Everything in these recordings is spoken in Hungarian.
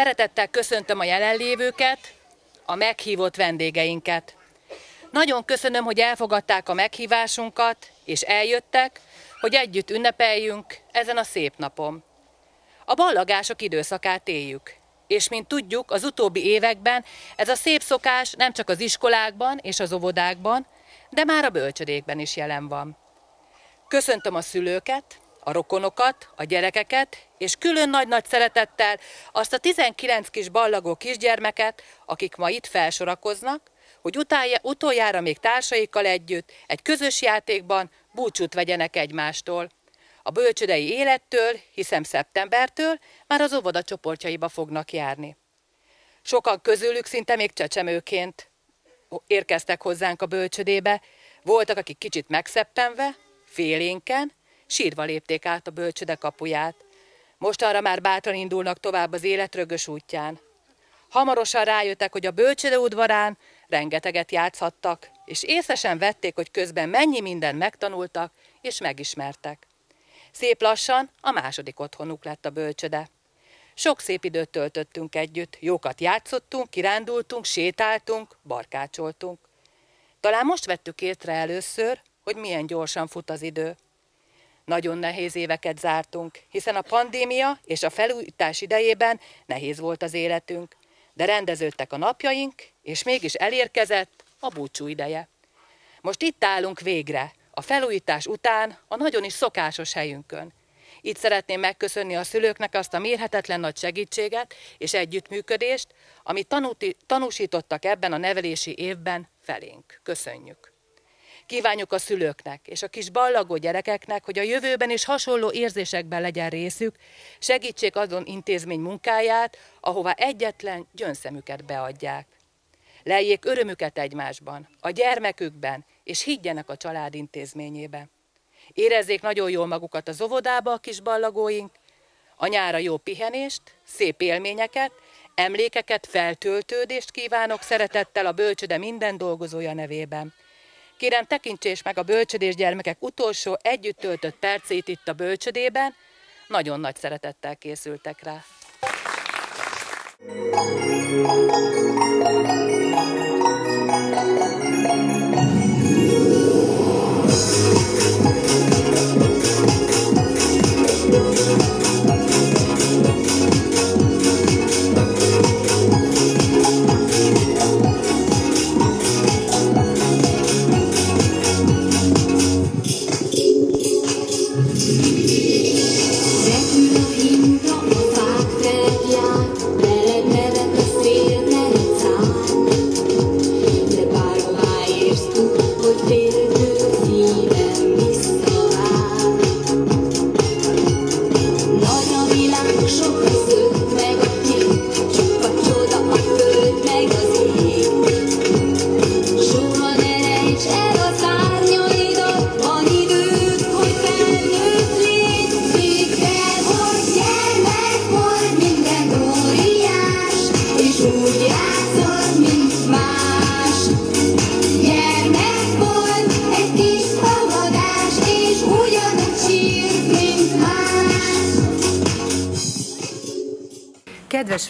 Szeretettel köszöntöm a jelenlévőket, a meghívott vendégeinket. Nagyon köszönöm, hogy elfogadták a meghívásunkat, és eljöttek, hogy együtt ünnepeljünk ezen a szép napon. A ballagások időszakát éljük, és mint tudjuk, az utóbbi években ez a szép szokás nem csak az iskolákban és az óvodákban, de már a bölcsödékben is jelen van. Köszöntöm a szülőket, a rokonokat, a gyerekeket, és külön nagy-nagy szeretettel azt a 19 kis ballagó kisgyermeket, akik ma itt felsorakoznak, hogy utálja, utoljára még társaikkal együtt egy közös játékban búcsút vegyenek egymástól. A bölcsödei élettől, hiszem szeptembertől már az óvoda csoportjaiba fognak járni. Sokan közülük szinte még csecsemőként érkeztek hozzánk a bölcsödébe, voltak, akik kicsit megszeppenve, félénken, sírva lépték át a bölcsöde kapuját. Most arra már bátran indulnak tovább az életrögös útján. Hamarosan rájöttek, hogy a bölcsöde udvarán rengeteget játszhattak, és észesen vették, hogy közben mennyi mindent megtanultak és megismertek. Szép lassan a második otthonuk lett a bölcsöde. Sok szép időt töltöttünk együtt, jókat játszottunk, kirándultunk, sétáltunk, barkácsoltunk. Talán most vettük észre először, hogy milyen gyorsan fut az idő. Nagyon nehéz éveket zártunk, hiszen a pandémia és a felújítás idejében nehéz volt az életünk, de rendeződtek a napjaink, és mégis elérkezett a búcsú ideje. Most itt állunk végre, a felújítás után a nagyon is szokásos helyünkön. Itt szeretném megköszönni a szülőknek azt a mérhetetlen nagy segítséget és együttműködést, amit tanúti, tanúsítottak ebben a nevelési évben felénk. Köszönjük! Kívánjuk a szülőknek és a kis ballagó gyerekeknek, hogy a jövőben is hasonló érzésekben legyen részük, segítsék azon intézmény munkáját, ahova egyetlen gyönszemüket beadják. Lejjék örömüket egymásban, a gyermekükben, és higgyenek a család intézményébe. Érezzék nagyon jól magukat az óvodába a kis ballagóink, a nyára jó pihenést, szép élményeket, emlékeket, feltöltődést kívánok szeretettel a bölcsöde minden dolgozója nevében. Kérem, tekintsés meg a bölcsödés gyermekek utolsó együtt töltött percét itt a bölcsödében, nagyon nagy szeretettel készültek rá. Kedves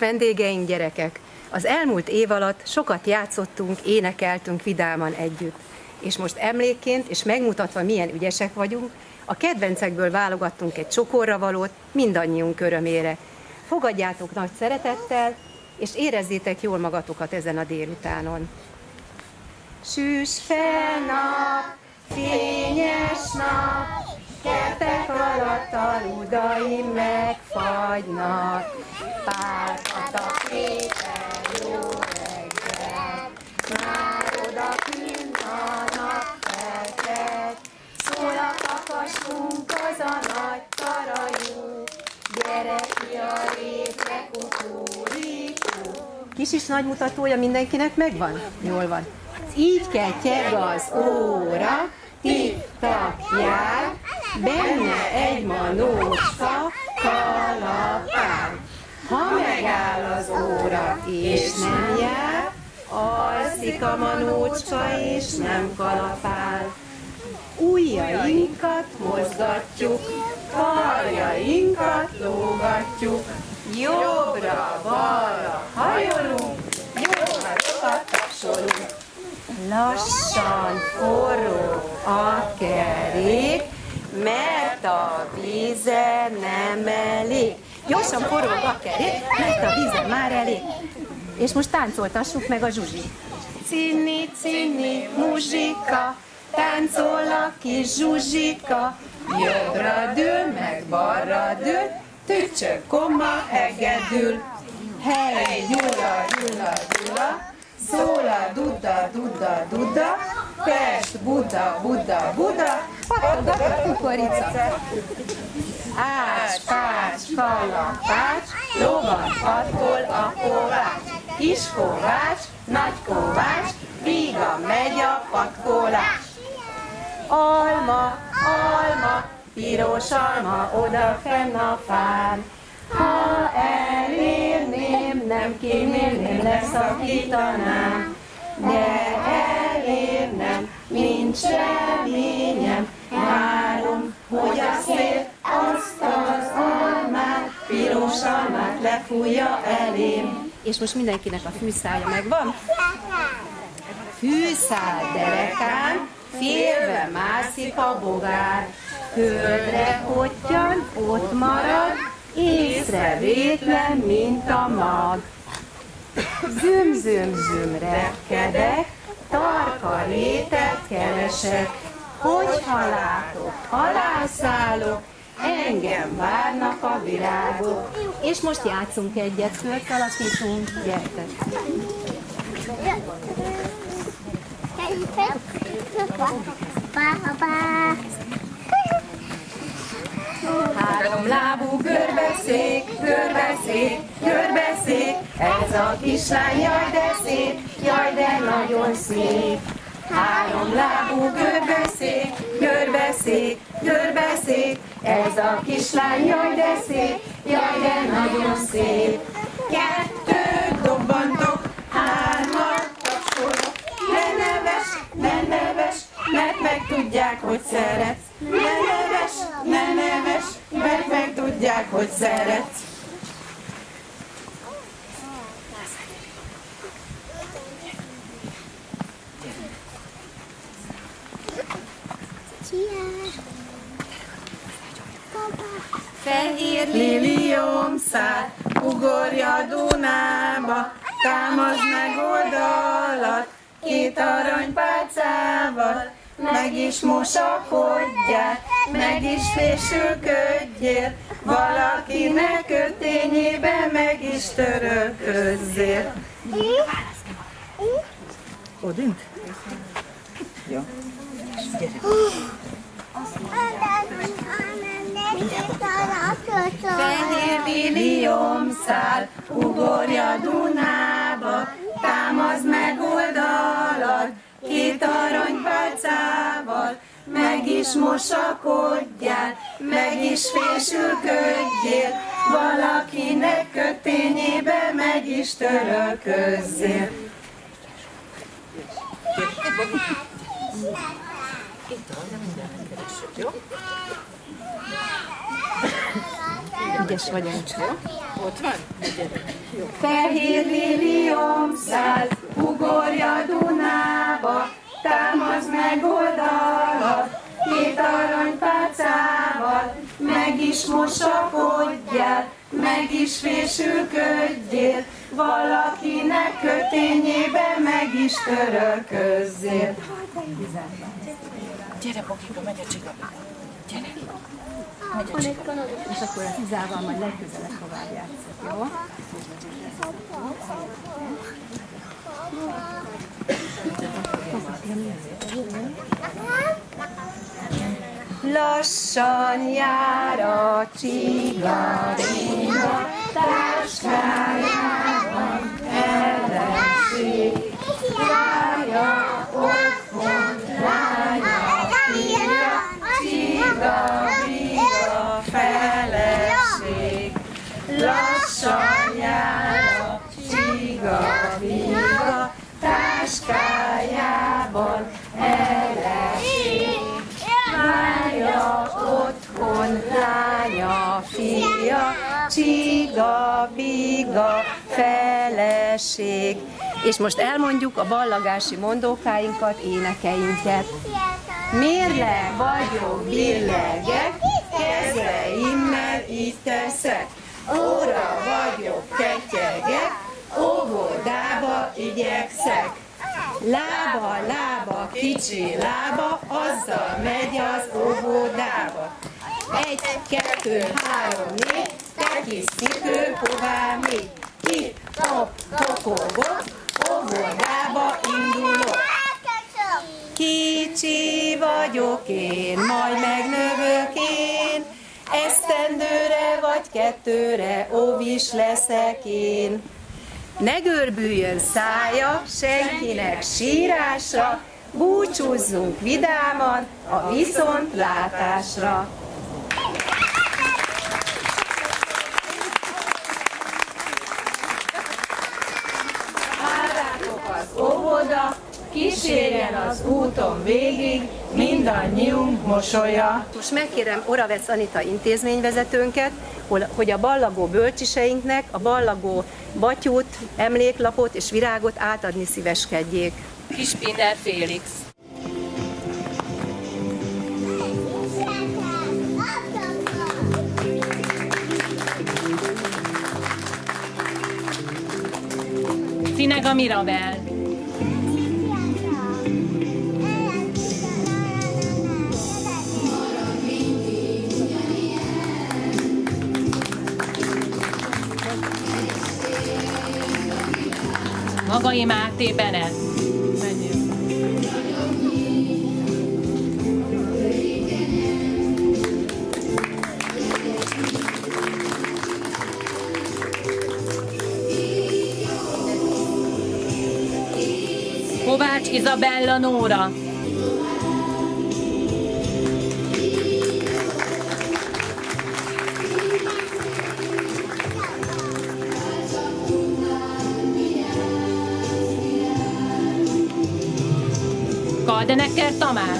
vendégeink, gyerekek! Az elmúlt év alatt sokat játszottunk, énekeltünk vidáman együtt. És most emlékként, és megmutatva milyen ügyesek vagyunk, a kedvencekből válogattunk egy csokorra valót mindannyiunk örömére. Fogadjátok nagy szeretettel, és érezzétek jól magatokat ezen a délutánon. Süss fel nap, fényes nap, Kertek alatt aludaim megfagynak, párkat a képen jó reggel, már oda kint a nap felkelt, szól a kakasunk az a nagy karajú, gyere ki a rétre. Kis is nagy mutatója mindenkinek megvan? Jól van. Így ketyeg az óra, tik-tak jár, benne egy manócska kalapál. Ha megáll az óra és nem jár, alszik a manócska és nem kalapál. Ujjainkat mozgatjuk, karjainkat lógatjuk, jobbra-balra hajolunk, jobbra tapsolunk. Lassan forró a kerék, nem elég. Gyorsan forog a kerék, mert a víze már elég. És most táncoltassuk meg a zsuzsi. Cinni, cinni, muzsika, táncol a kis zsuzsika, jobbra dől, meg balra dől, tücsök, koma, hegedül. Hely, gyula, gyula, gyula, szól a duda, duda, duda, Pest, Buda, Buda, Buda, pattogat a kukorica. Ács, pács, kalapács, lovat patkol a kovács. Kis kovács, nagy kovács, víga megy a patkolás. Alma, alma, piros alma, oda fenn a fán. Ha elérném, nem kímélném, leszakítanám, de elérnem, nincs reményem, várom, hogy a szél almát lefújja elém. És most mindenkinek a fűszája megvan? Fűszál derekán, félve mászik a bogár, földre hogyan ott marad, észrevétlen, mint a mag. Züm, züm, züm, repkedek, tarka rétet keresek, hogyha látok, alászállok, engem várnak a virágok. És most játszunk egyet, főt alakítunk, gyertek! Három lábú görbeszék, görbeszék, görbeszék, ez a kislány jaj de szép, jaj de nagyon szép. Három lábú görbeszék, görbeszék, görbeszék, ez a kislány jaj de szép, jaj de nagyon szép. Kettőt dobbantok, hármat tapsolok, ne neves, ne neves, mert megtudják, hogy szeretsz. Ne neves, ne neves, mert megtudják, hogy szeretsz. Fehér liliom száll, ugorja Dunába, támazd meg oldalat, két aranypálcával, meg is mosakodjál, meg is fésülködjél, valakinek kötényébe meg is törölközzél. Odint? Jó. Fehér liliom száll, ugorja Dunába, támazd meg oldalat, két aranypálcával, meg is mosakodjál, meg is fésülködjél, valakinek kötényébe meg is törölközzél. Ügyes vagyok. Ott van? Fehér liliom száll, ugorja Dunába, támazd meg oldalat, két aranypálcával, meg is mosakodjál, meg is fésülködjél, valakinek kötényébe meg is törölközzél. Gyere, Bogika, megy a csiga. Gyere. És akkor a tizával majd legközelebb tovább játszok, jó? Lassan jár a csiga-riga, táskájában ellenség. Biga, feleség. És most elmondjuk a ballagási mondókáinkat, énekeinket. Mérle vagyok, billegek, kezeimmel így teszek. Óra vagyok, ketyegek, óvodába igyekszek. Lába, lába, kicsi lába, azzal megy az óvodába. Egy, kettő, három, négy, te kis cipő, hová még? Itt, hop, hopogok, óvodába indulok. Kicsi vagyok én, majd megnövök én, esztendőre vagy kettőre óvis leszek én. Ne görbüljön szája senkinek sírásra, búcsúzzunk vidáman a viszontlátásra. Várjátok az óvoda, kísérjen az úton végig, mindannyiunk mosolya. Most megkérem Oravec Anita intézményvezetőnket, hogy a ballagó bölcsiseinknek a ballagó batyút, emléklapot és virágot átadni szíveskedjék. Kispinner Félix. Cinega Mirabel. Magai Máté Bene. Kovács Izabella Nóra. Kaldenecker Tamás.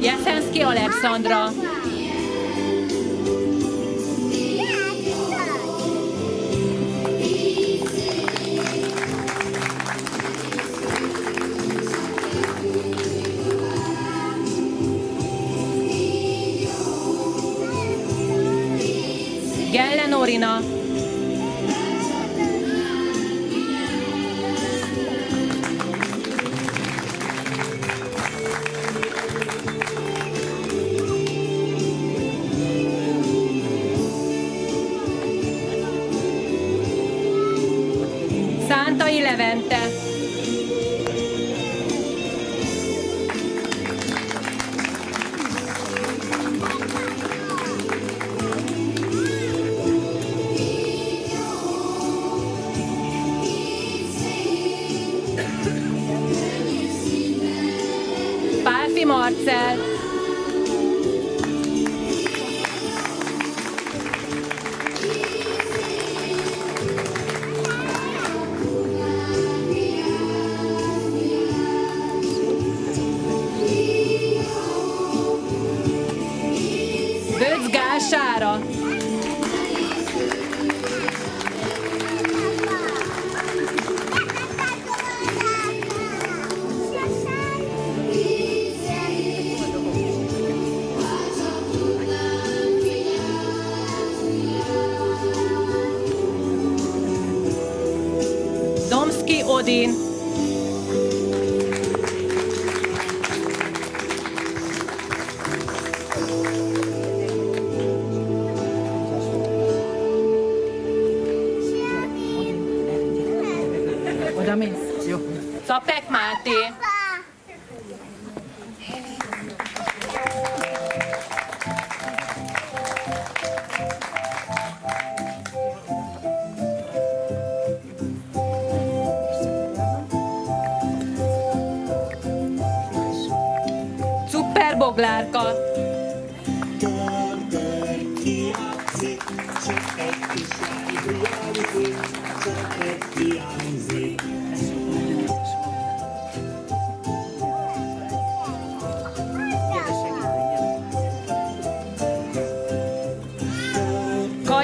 Jeszenszki Alexandra. Böcz Szapek Máté.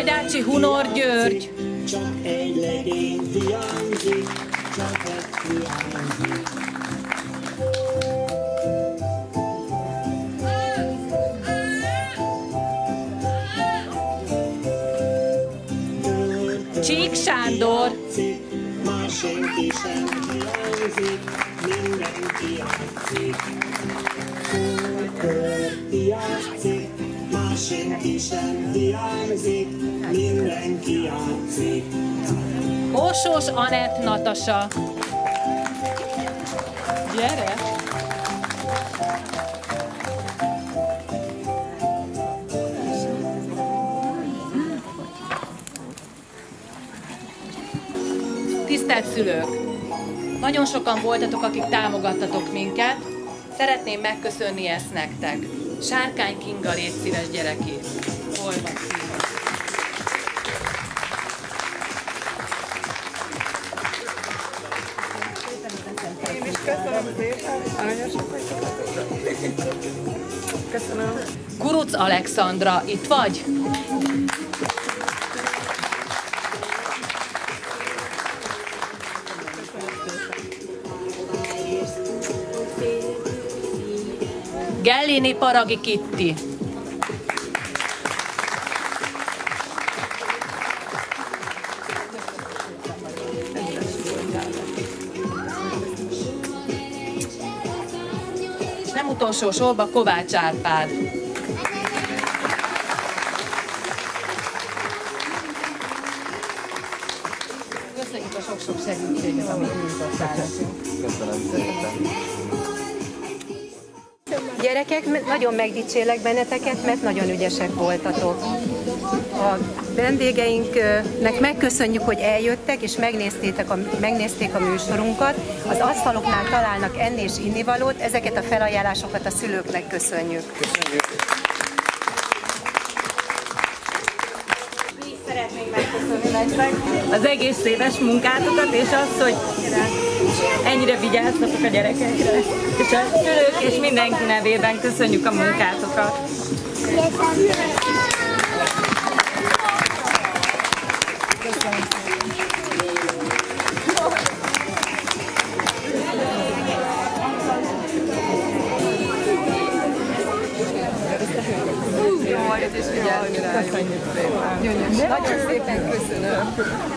Kajdácsi Hunor György, Csak egy legény hiányzik, csak egy hiányzik. Csík Sándor, már senki sem hiányzik, mindenki játszik. Már senki sem hiányzik, mindenki játszik. Osos Anett Natasa. Gyere! Tisztelt szülők! Nagyon sokan voltatok, akik támogattatok minket. Szeretném megköszönni ezt nektek. Sárkány Kinga, légy szíves gyerekét. Hol van Kinga? Kuruc Alexandra, itt vagy? Gellini Paragi Kitti. Nem utolsó sorban Kovács Árpád. Gyerekek, nagyon megdicsélek benneteket, mert nagyon ügyesek voltatok. A vendégeinknek megköszönjük, hogy eljöttek és megnéztétek a, megnézték a műsorunkat. Az asztaloknál találnak enni és innivalót, ezeket a felajánlásokat a szülőknek köszönjük. Nektek az egész éves munkátokat, és azt, hogy ennyire vigyáztatok a gyerekekre. És a szülők és mindenki nevében köszönjük a munkátokat. Nagyon szépen köszönöm. Köszönöm